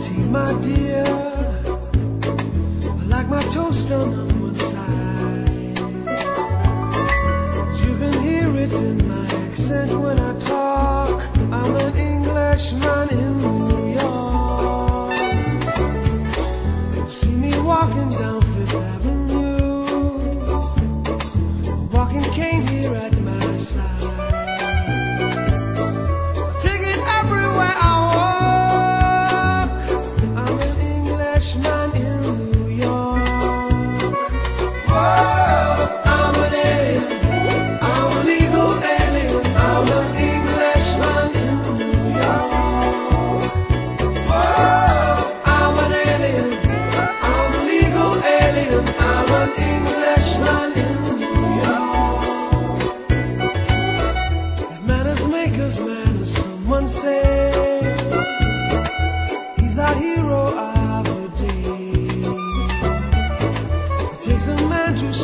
tea, my dear. I like my toast done on one side. You can hear it in my accent when I talk. I'm an Englishman in New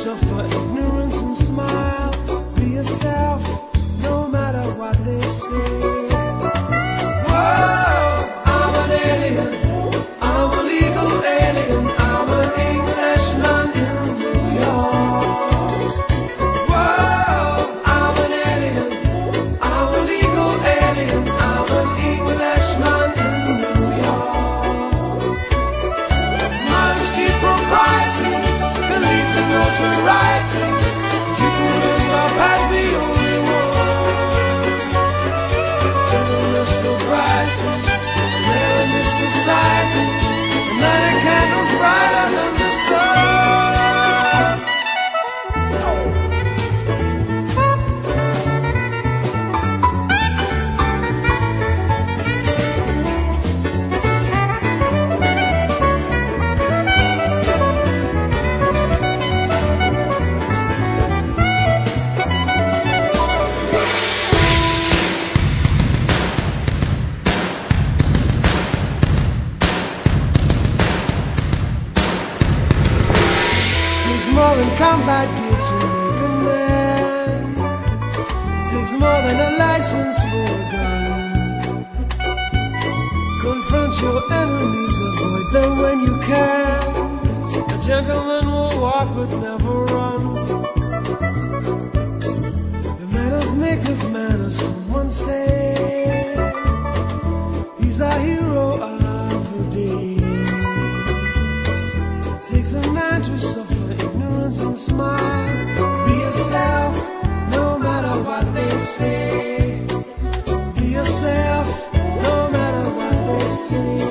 suffer ignorance and smile. Be yourself, no matter what they say. That a candle's brighter than the sun. More than combat gear to make a man. It Takes more than a license for a gun. Confront your enemies, avoid them when you can. A gentleman will walk but never run. The manners make of manners, someone say. and smile. Be yourself, no matter what they say. Be yourself, no matter what they say.